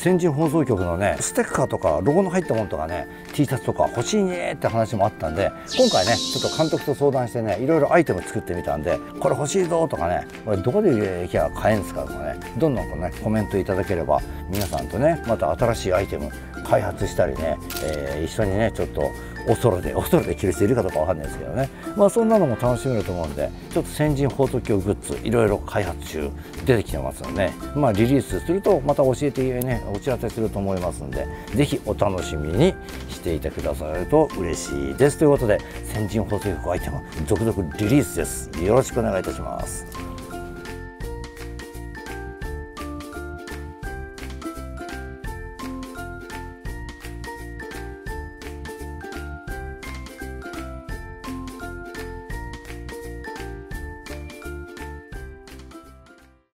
先人放送局のねステッカーとかロゴの入ったものとかね T シャツとか欲しいねって話もあったんで今回ねちょっと監督と相談してねいろいろアイテム作ってみたんでこれ欲しいぞとかねこれどこで行きゃ買えんすかとかねどんどんこうねコメントいただければ皆さんとねまた新しいアイテム開発したりね、えー、一緒にねちょっとおそろでおそろで着る人いるかどうかわかんないですけどね。まあそんなのも楽しめると思うんでちょっと先人放送局グッズいろいろ開発中出てきてますのでまあリリースするとまた教えてねお知らせすると思いますんで是非お楽しみにしていてくださると嬉しいです。ということで先人放送局アイテム続々リリースです。よろしくお願いいたします。